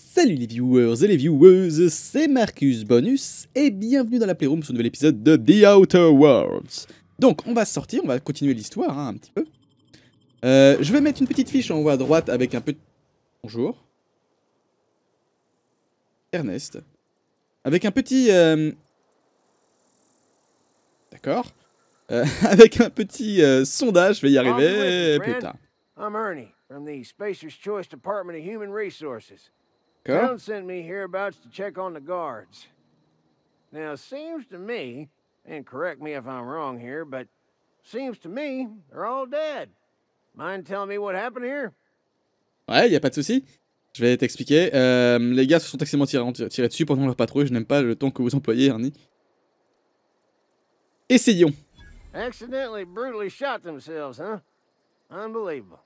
Salut les viewers et les viewers, c'est Marcus Bonus et bienvenue dans la Playroom sur un nouvel épisode de The Outer Worlds. Donc on va sortir, on va continuer l'histoire hein, un petit peu. Euh, je vais mettre une petite fiche en haut à droite avec un peu... Bonjour. Ernest. Avec un petit... euh, D'accord. Euh, avec un petit sondage, je vais y arriver. Putain. I'm Ernie from the Spacer's Choice Department of Human Resources. Town sent me hereabouts to check on the guards. Now, seems to me, and correct me if I'm wrong here, but seems to me they're all dead. Mind telling me what happened here? Ouais, y a pas de souci. Je vais t'expliquer. Euh, les gars se sont extrêmement tirés, tirés dessus pendant leur patrouille. Je n'aime pas le ton que vous employez, Ernie. Essayons. Accidentally, brutally shot themselves, huh? Unbelievable.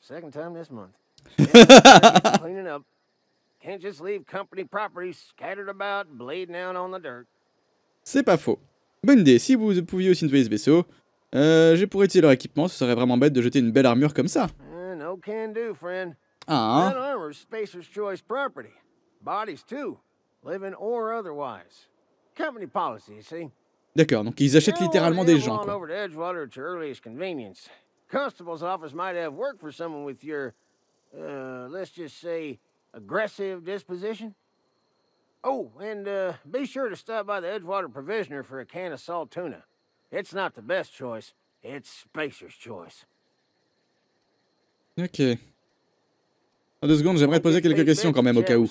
Second time this month. Yeah, cleaning up. Can't just leave company property scattered about, bleeding out on the dirt. C'est pas faux. Bonne idée. Si vous pouviez aussi nettoyer ce vaisseau, euh, je pourrais utiliser leur équipement. Ce serait vraiment bête de jeter une belle armure comme ça. Eh, no can do, friend. Ah, That hein. armor's Spacer's Choice property. Bodies, too. Living or otherwise. Company policy, you see. D'accord, donc ils achètent littéralement des gens, quoi. Constable's office might have work for someone with your, uh, let's just say, aggressive disposition? Oh, and uh, be sure to stop by the Edgewater Provisioner for a can of salt tuna. It's not the best choice. It's Spacer's choice. Ok. En deux secondes, j'aimerais te poser quelques questions quand même au cas où.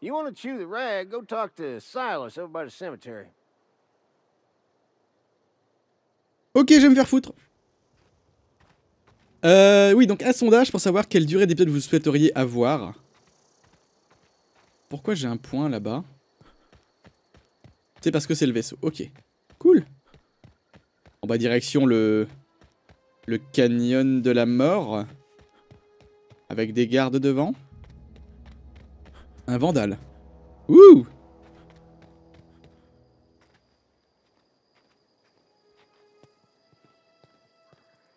You want to chew the rag? Go talk to Silas over by the cemetery. Ok, je vais me faire foutre. Euh, oui, donc un sondage pour savoir quelle durée d'épisode vous souhaiteriez avoir. Pourquoi j'ai un point là-bas? C'est parce que c'est le vaisseau. Ok, cool. On va direction le le canyon de la mort avec des gardes devant. Un vandale. Ouh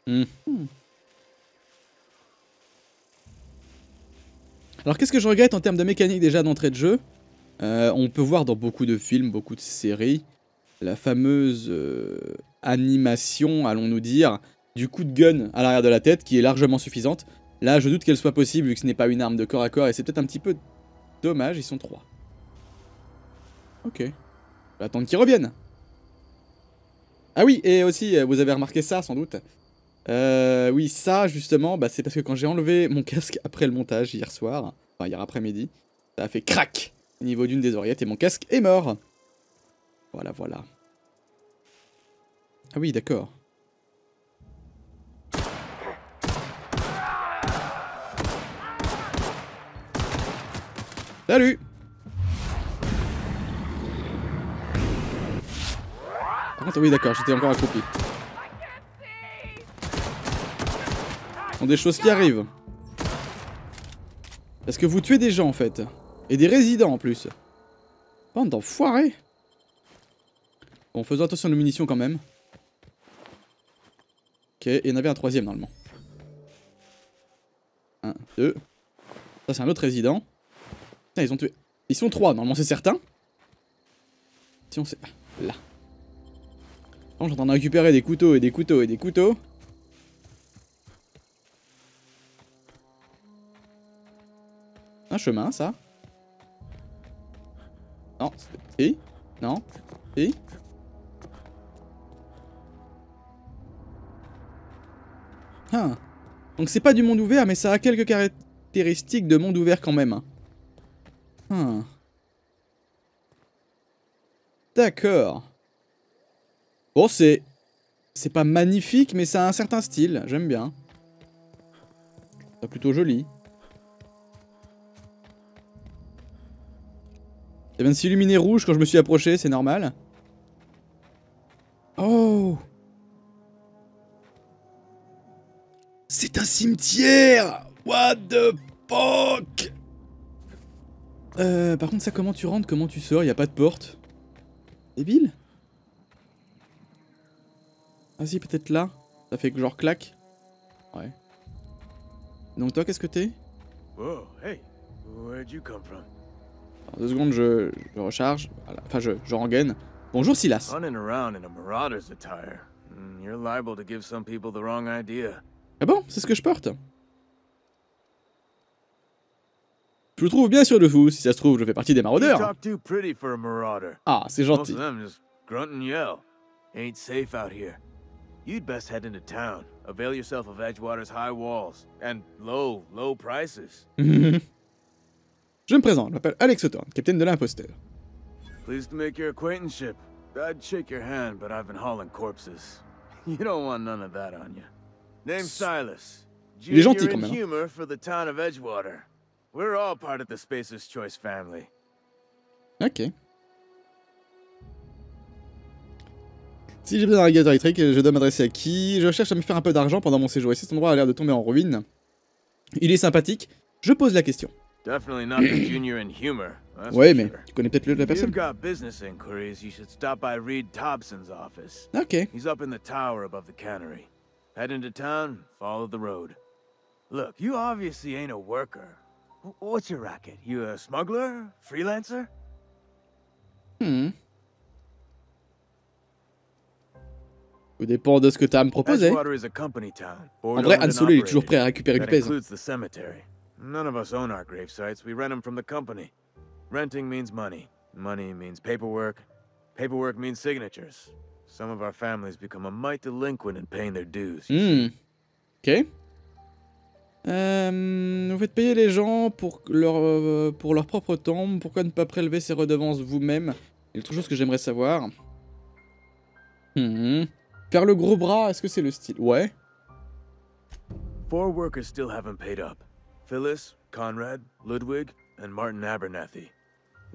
Mhm. Alors qu'est-ce que je regrette en termes de mécanique déjà d'entrée de jeu? Euh, On peut voir dans beaucoup de films, beaucoup de séries, la fameuse euh, animation, allons-nous dire, du coup de gun à l'arrière de la tête qui est largement suffisante. Là, je doute qu'elle soit possible vu que ce n'est pas une arme de corps à corps et c'est peut-être un petit peu dommage, ils sont trois. Ok. Je vais attendre qu'ils reviennent. Ah oui, et aussi, euh, vous avez remarqué ça sans doute. Euh, oui, ça justement, bah, c'est parce que quand j'ai enlevé mon casque après le montage hier soir, enfin hier après-midi, ça a fait crac au niveau d'une des oreillettes et mon casque est mort. Voilà, voilà. Ah oui, d'accord. Salut Par contre, oui, d'accord, j'étais encore accroupi. Ce sont des choses qui arrivent. Parce que vous tuez des gens, en fait. Et des résidents, en plus. Bande d'enfoirés Bon, faisons attention aux munitions, quand même. Ok, il y en avait un troisième, normalement. Un, deux... Ça, c'est un autre résident. Ils ont tué... Ils sont trois, normalement, c'est certain. Si on sait... Là. Bon, je suis en train de récupérer des couteaux et des couteaux et des couteaux. Chemin, ça. Non, c'est- si Non Si Ah. Donc c'est pas du monde ouvert, mais ça a quelques caractéristiques de monde ouvert quand même. hein. Ah. D'accord. Bon, c'est... C'est pas magnifique, mais ça a un certain style. J'aime bien. C'est plutôt joli. Ça vient de s'illuminer rouge quand je me suis approché, c'est normal. Oh C'est un cimetière What the fuck? Euh, par contre, ça, comment tu rentres, comment tu sors? Y a pas de porte. Débile Vas-y, peut-être là. Ça fait genre clac. Ouais. Donc toi, qu'est-ce que t'es? Whoa, hey, where Where'd you come from? Alors, deux secondes, je, je recharge. Voilà. Enfin, je, je rengaine. Bonjour Silas. Mm, idea. Ah bon? C'est ce que je porte Je vous trouve bien sûr de vous. Si ça se trouve, je fais partie des maraudeurs. Ah, c'est gentil. Ain't safe out here. You'd best head into town. Avail yourself of Edgewater's high walls and low, low prices. je me présente, je m'appelle Alex Thorne, capitaine de l'imposteur. Pleased to make your acquaintanceship. I'd shake your hand, but I've been hauling corpses. You don't want none of that on you. Name's Silas. Il est gentil quand même, hein. humor for the town of Edgewater. We're all part of the Spacer's Choice family. Ok. Si j'ai besoin d'un régulateur électrique, je dois m'adresser à qui? Je cherche à me faire un peu d'argent pendant mon séjour ici. Cet endroit a l'air de tomber en ruine. Il est sympathique. Je pose la question. Definitely not the junior in humor. That's Ouais, for mais sure. tu connais peut-être la If you've got business inquiries, you should stop by Reed Thompson's office. Ok. He's up in the tower above the cannery. Head into town, follow the road. Look, you obviously ain't a worker. What's your racket? You a smuggler? Freelancer? Hmm. Dépend de ce que tu as à me proposer. Edgewater is a company town. En vrai, owned Han Solo, il est toujours prêt à récupérer du pèse. None of us own our grave sites. We rent them from the company. Renting means money. Money means paperwork. Paperwork means signatures. Some of our families become a mite delinquent in paying their dues. Hmm. Ok. Euh, vous faites payer les gens pour leur, euh, pour leur propre temps. Pourquoi ne pas prélever ces redevances vous-même? Il y a autre chose que j'aimerais savoir. Hmm. Faire le gros bras, est-ce que c'est le style? Ouais. Four workers still haven't paid up. Phyllis, Conrad, Ludwig, and Martin Abernathy.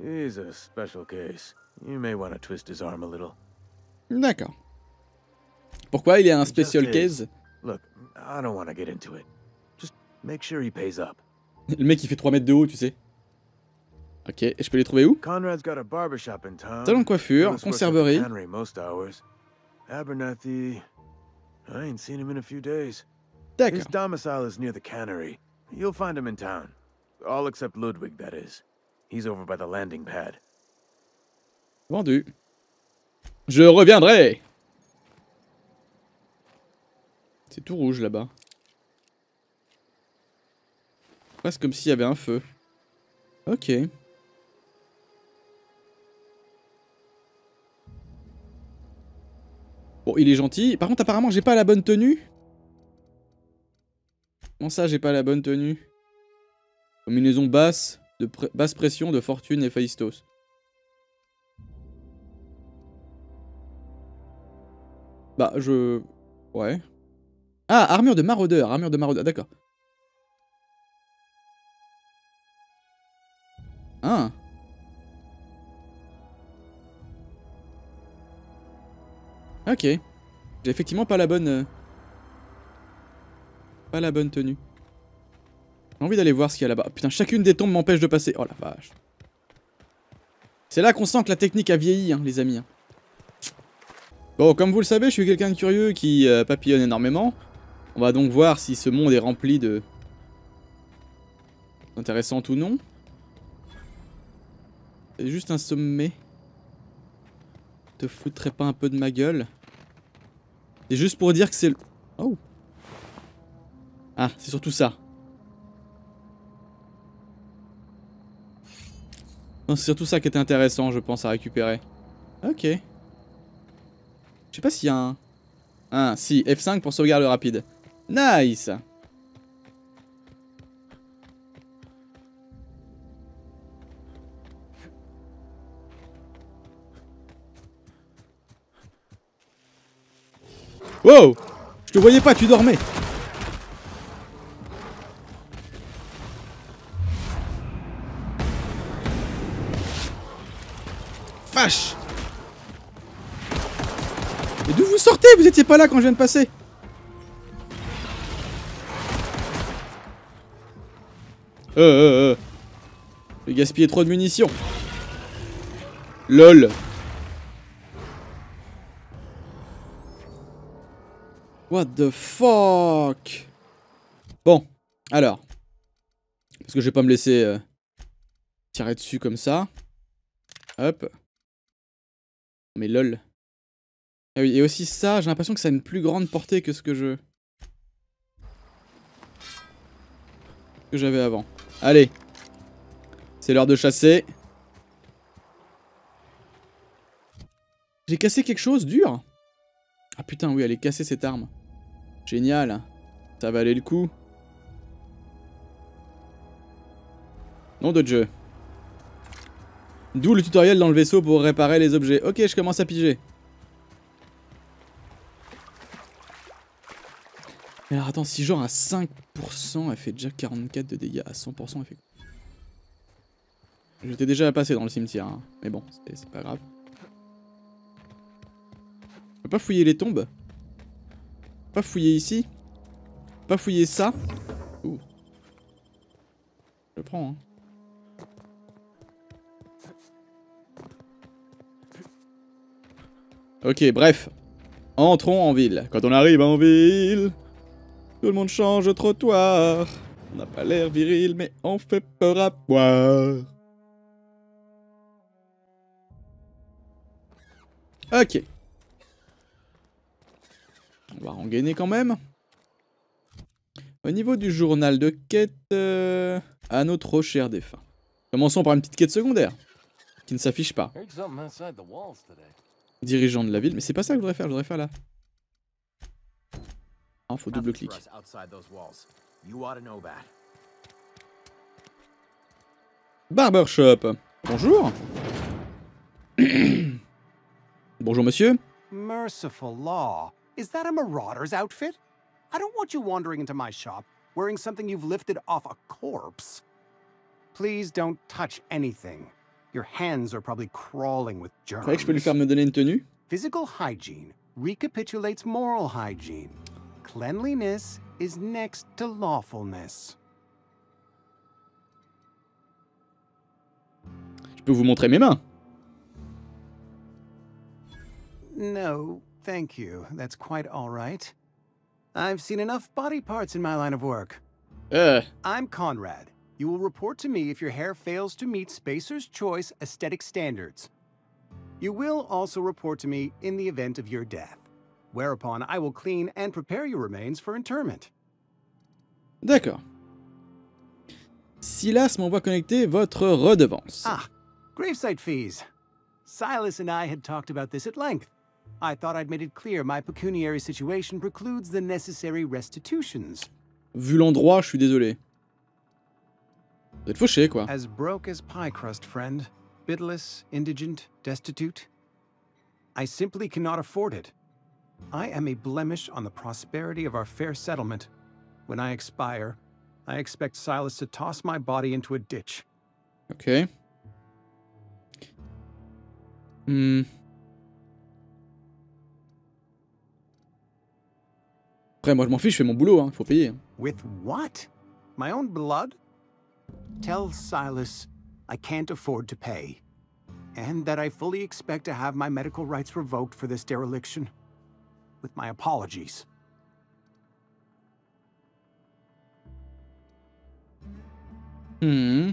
He's a special case. You may want to twist his arm a little. D'accord. Pourquoi il a un special case Look, I don't want to get into it. Just make sure he pays up. Le mec il fait 3 mètres de haut, tu sais. Ok, et je peux les trouver où Conrad's got a barbershop in town. Salon de coiffure, Phyllis works at the conserverie. cannery most hours. Abernathy, I ain't seen him in a few days. D'accord. His domicile is near the cannery. You'll find him in town. All except Ludwig, that is. He's over by the landing pad. Vendu. Je reviendrai C'est tout rouge là-bas. Presque comme s'il y avait un feu. Ok. Bon, il est gentil. Par contre, apparemment, j'ai pas la bonne tenue. Comment ça, j'ai pas la bonne tenue? Combinaison basse, de basse pression de Fortune et Phaistos. Bah, je... Ouais. Ah, armure de maraudeur, armure de maraudeur, d'accord. Ah. Ok. J'ai effectivement pas la bonne... Pas la bonne tenue. J'ai envie d'aller voir ce qu'il y a là-bas. Putain, chacune des tombes m'empêche de passer. Oh la vache. C'est là qu'on sent que la technique a vieilli, hein, les amis. hein. Bon, comme vous le savez, je suis quelqu'un de curieux qui euh, papillonne énormément. On va donc voir si ce monde est rempli de... intéressant ou non. C'est juste un sommet. Te foutrais pas un peu de ma gueule C'est juste pour dire que c'est le... Oh Ah, c'est surtout ça. Non, c'est surtout ça qui était intéressant, je pense, à récupérer. Ok. Je sais pas s'il y a un... Ah, si, F5 pour sauvegarde rapide. Nice Wow Je te voyais pas, tu dormais Mais d'où vous sortez? Vous étiez pas là quand je viens de passer Euh, euh, euh. J'ai gaspillé trop de munitions. LOL. What the fuck? Bon, alors. Parce que je vais pas me laisser... euh, Tirer dessus comme ça. Hop. Mais lol. Ah oui, et aussi ça, j'ai l'impression que ça a une plus grande portée que ce que je... que j'avais avant. Allez. C'est l'heure de chasser. J'ai cassé quelque chose dur Ah putain, oui, allez casser cette arme. Génial. Ça valait le coup. Nom de Dieu. D'où le tutoriel dans le vaisseau pour réparer les objets. Ok, je commence à piger. Mais alors attends, si genre à 5%, elle fait déjà 44 de dégâts, à 100% elle fait... J'étais déjà passé dans le cimetière, hein. mais bon, c'est pas grave. Je peux pas fouiller les tombes? Pas fouiller ici? Pas fouiller ça? Ouh. Je prends, hein. Ok, bref. Entrons en ville. Quand on arrive en ville, tout le monde change de trottoir. On n'a pas l'air viril, mais on fait peur à boire. Ok. On va rengainer quand même. Au niveau du journal de quête, euh, à nos trop chers défunts. Commençons par une petite quête secondaire, qui ne s'affiche pas. Dirigeant de la ville, mais c'est pas ça que je voudrais faire, je voudrais faire là. Ah, faut double clic. Barbershop. Bonjour. Bonjour monsieur. Merciful law. Is that a marauder's outfit? I don't want you wandering into my shop wearing something you've lifted off a corpse. Please don't touch anything. Your hands are probably crawling with germs. Que je peux lui faire me donner une tenue Physical hygiene recapitulates moral hygiene. Cleanliness is next to lawfulness. Je peux vous montrer mes mains. No, thank you. That's quite all right. I've seen enough body parts in my line of work. Euh, I'm Conrad. You will report to me if your hair fails to meet Spacer's Choice aesthetic standards. You will also report to me in the event of your death, whereupon I will clean and prepare your remains for interment. D'accord. Silas m'envoie connecter votre redevance. Ah, gravesite fees. Silas and I had talked about this at length. I thought I'd made it clear my pecuniary situation precludes the necessary restitutions. Vu l'endroit, je suis désolé. As broke as pie crust, friend. Bidless, indigent, destitute. I simply cannot afford it. I am a blemish on the prosperity of our fair settlement. When I expire, I expect Silas to toss my body into a ditch. Ok. Hmm. Après, moi je m'en fiche, je fais mon boulot, hein. faut payer. With what? My own blood? Tell Silas I can't afford to pay. And that I fully expect to have my medical rights revoked for this dereliction. With my apologies. Hmm.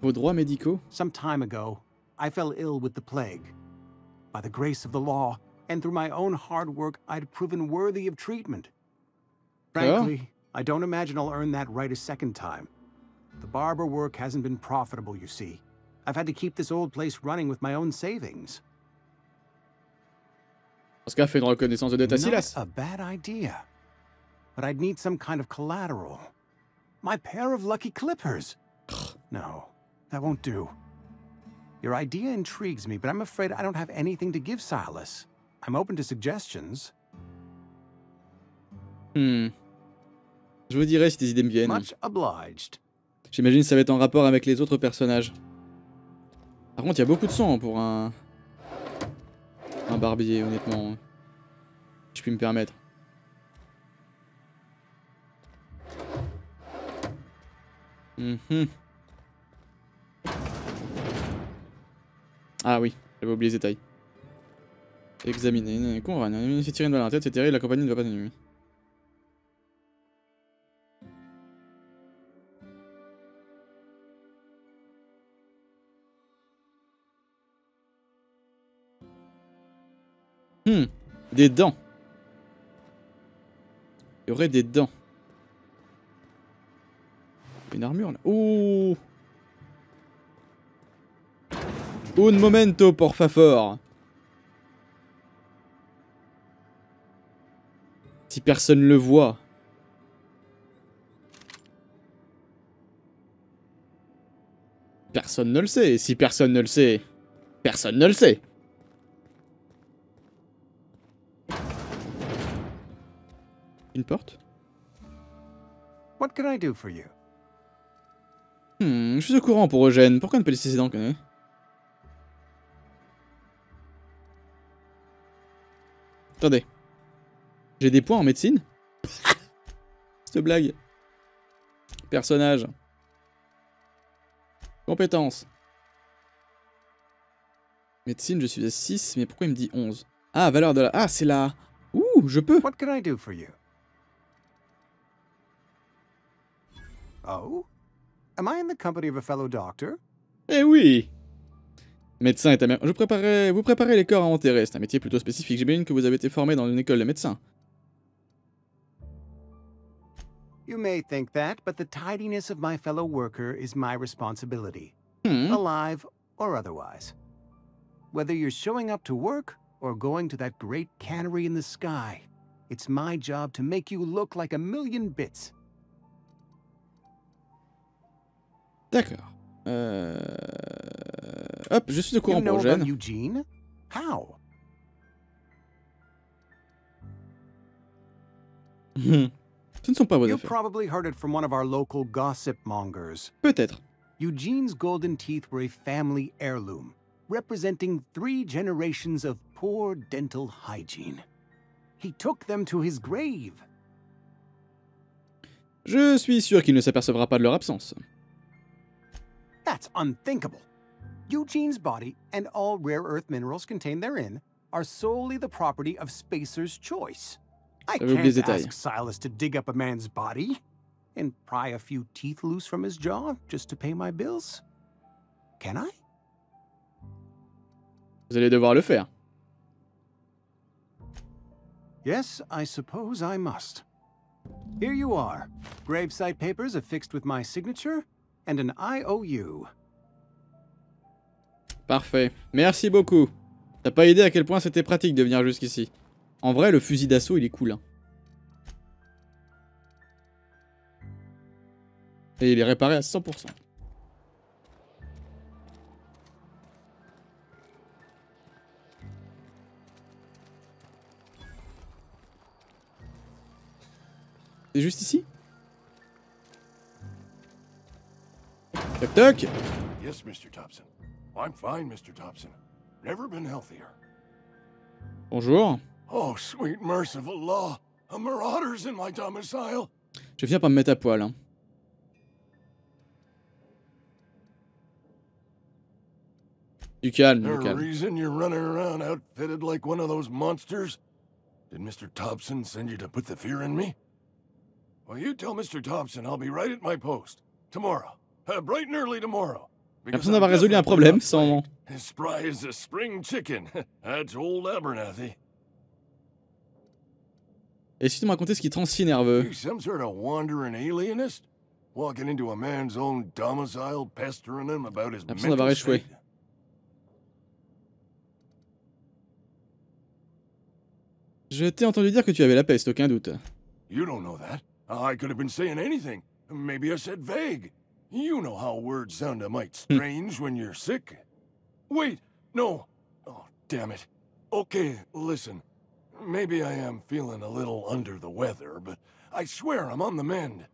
Vos droits médicaux Some time ago, I fell ill with the plague. By the grace of the law, and through my own hard work, I'd proven worthy of treatment. Frankly, I don't imagine I'll earn that right a second time. The barber work hasn't been profitable, you see. I've had to keep this old place running with my own savings. Qu'elle fait une reconnaissance de dette à Not Silas. a bad idea. But I'd need some kind of collateral. My pair of lucky clippers. no, that won't do. Your idea intrigues me, but I'm afraid I don't have anything to give Silas. I'm open to suggestions. Hmm. Je vous dirai si des idées me viennent. J'imagine que ça va être en rapport avec les autres personnages. Par contre, il y a beaucoup de sang pour un... Un barbier, honnêtement. Je puis me permettre. Mhm. Ah oui, j'avais oublié les détails. Examiner, s'est tiré une balle dans la tête, c'est terrible, la compagnie ne va pas d'ennemi. Des dents. Il y aurait des dents. Une armure là. Oh Un momento, por favor. Si personne le voit. Personne ne le sait. Si personne ne le sait, personne ne le sait. Une porte What can I do for you? Hmm, je suis au courant pour Eugène. Pourquoi ne pas laisser ses dents connaître Attendez. J'ai des points en médecine? Cette blague. Personnage. Compétences. Médecine, je suis à 6, mais pourquoi il me dit 11 Ah, valeur de la... Ah, c'est là. Ouh, je peux What can I do for you? Oh? Am I in the company of a fellow doctor? Eh oui Médecin est. Je préparais... Vous préparez les corps à enterrer. C'est un métier plutôt spécifique. J'imagine que vous avez été formé dans une école de médecins. You may think that, but the tidiness of my fellow worker is my responsibility, Hmm. alive or otherwise. Whether you're showing up to work or going to that great cannery in the sky, it's my job to make you look like a million bits. D'accord. Euh... Hop, je suis au courant pour Eugène. Eugene? How? Ce ne sont pas vos affaires. probably heard it from one of our local gossip mongers. Peut-être. Eugene's golden teeth were a family heirloom, representing three generations of poor dental hygiene. He took them to his grave. Je suis sûr qu'il ne s'apercevra pas de leur absence. That's unthinkable. Eugene's body and all rare earth minerals contained therein are solely the property of Spacer's choice. I J'avais oublié ce can't ask Silas to dig up a man's body and pry a few teeth loose from his jaw just to pay my bills. Can I? Vous allez devoir le faire. Yes, I suppose I must. Here you are. Gravesite papers affixed with my signature and an IOU. Parfait. Merci beaucoup. T'as pas idée à quel point c'était pratique de venir jusqu'ici. En vrai, le fusil d'assaut, il est cool. hein. Et il est réparé à 100%. C'est juste ici? Toc toc Yes, Mr. Thompson. I'm fine, Mr. Thompson. Never been healthier. Bonjour. Oh, sweet merciful law. A marauder's in my domicile. Je viens pas me mettre à poil. Hein. Calme, du There calme. reason you're running around outfitted like one of those monsters? Did Mr. Thompson send you to put the fear in me? Well, you tell Mr. Thompson I'll be right at my post. Tomorrow. Bright and early tomorrow. Because L'impression I'm d'avoir résolu un problème sans... As spry as a spring chicken. That's old Abernathy. Essayez de me raconter ce qui te rend si nerveux? You some sort of wandering alienist? Walking into a man's own domicile, pestering him about his mental d'avoir échoué. Je t'ai entendu dire que tu avais la peste, aucun doute. You don't know that. I could have been saying anything. Maybe I said vague. You know how words sound a mite strange when you're sick. Wait, no. Oh, damn it. Okay, listen. Maybe I am feeling a little under the weather, but I swear I'm on the mend.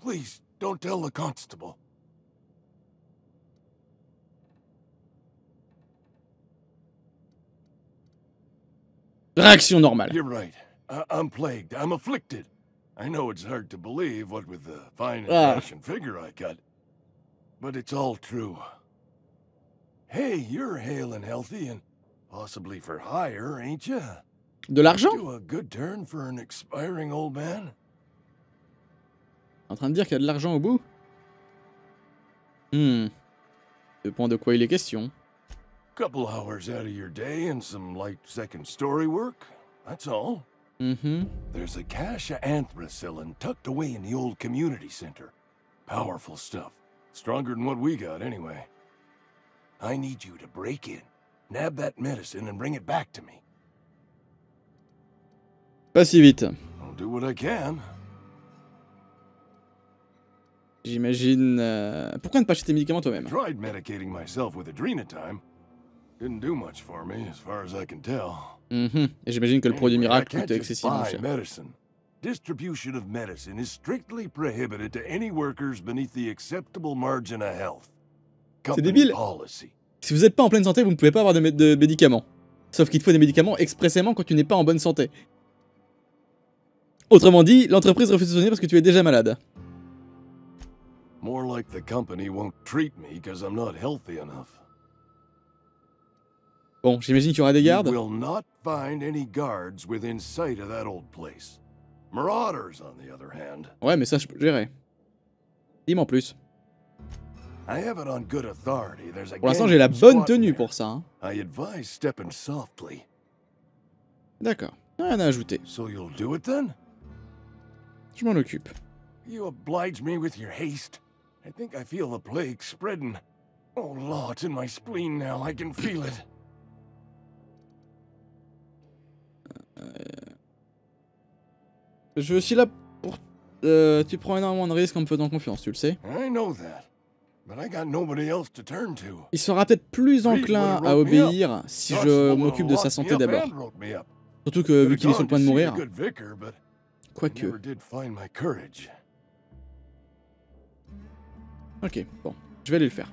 Please, don't tell the constable. Réaction normale. You're right. I- I'm plagued. I'm afflicted. I know it's hard to believe what with the fine and Ah. figure I got. But it's all true. Hey, you're hale and healthy and possibly for hire, ain't you? De l'argent Do a good turn for an expiring old man? En train de dire qu'il y a de l'argent au bout Hmm. Dépend de quoi il est question. Couple hours out of your day and some light second story work. That's all. Mm-hmm. There's a cache of anthracillin tucked away in the old community center. Powerful stuff. Stronger than what we got, anyway. I need you to break in, nab that medicine, and bring it back to me. Pas si vite. I'll do what I can. J'imagine... euh, Pourquoi ne pas acheter tes médicaments toi-même? Tried medicating myself with Adrenatime. Didn't do much for me, as far as I can tell. Mhm. Et j'imagine que le produit miracle coûte excessivement buy cher. medicine. Distribution of medicine is strictly prohibited to any workers beneath the acceptable margin of health. Company débile. policy. Si vous n'êtes pas en pleine santé, vous ne pouvez pas avoir de, mé- de médicaments. Sauf qu'il te faut des médicaments expressément quand tu n'es pas en bonne santé. Autrement dit, l'entreprise refuse de soigner parce que tu es déjà malade. More like the company won't treat me because I'm not healthy enough. Bon, j'imagine qu'il y aura des You gardes. will not find any guards within sight of that old place. Marauders, on the other hand. Ouais, mais ça, je peux gérer. Dis-moi en plus. Pour l'instant, j'ai la bonne tenue pour ça. hein. D'accord. Rien à ajouter. Je m'en occupe. You oblige me with your haste. I think I feel the plague spreading. Oh, it's in my spleen now. I can feel it. Je suis là pour... Euh, tu prends énormément de risques en me faisant confiance, tu le sais. Il sera peut-être plus enclin à obéir si je m'occupe de sa santé d'abord. Surtout que vu qu'il est sur le point de mourir. Quoique. Ok, bon. Je vais aller le faire.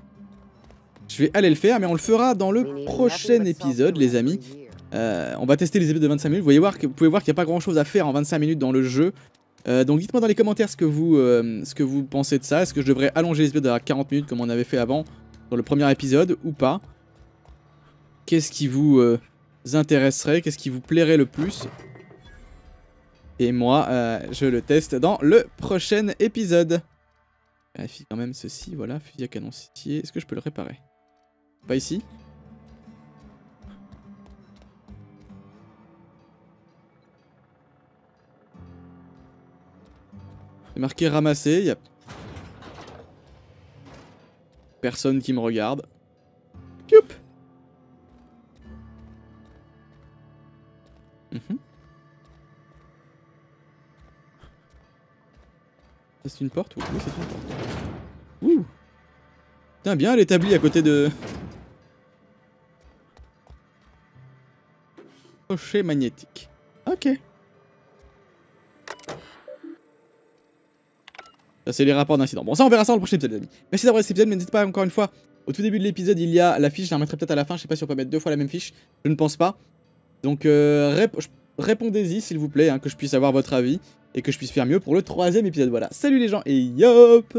Je vais aller le faire, mais on le fera dans le prochain épisode, les amis. Euh, on va tester les épisodes de 25 minutes. Vous, vous pouvez voir qu'il n'y a pas grand chose à faire en 25 minutes dans le jeu. Euh, donc dites-moi dans les commentaires ce que, vous, euh, ce que vous pensez de ça. Est-ce que je devrais allonger les épisodes à 40 minutes comme on avait fait avant dans le premier épisode ou pas? Qu'est-ce qui vous intéresserait? Qu'est-ce qui vous plairait le plus? Et moi, je le teste dans le prochain épisode. Vérifie quand même ceci, voilà, fusil à canon. Est-ce que je peux le réparer? Pas ici? Marqué ramasser, a personne qui me regarde. Youp Mhm. C'est une porte Oui, oui, c'est une porte. Ouh bien, établie à côté de... Crochet magnétique. Ok. C'est les rapports d'incident. Bon, ça, on verra ça dans le prochain épisode, les amis. Merci d'avoir regardé cet épisode, mais n'hésitez pas, encore une fois, au tout début de l'épisode, il y a la fiche, je la remettrai peut-être à la fin, je sais pas si on peut mettre deux fois la même fiche, je ne pense pas. Donc, euh, rép- répondez-y, s'il vous plaît, hein, que je puisse avoir votre avis, et que je puisse faire mieux pour le troisième épisode. Voilà, salut les gens, et yop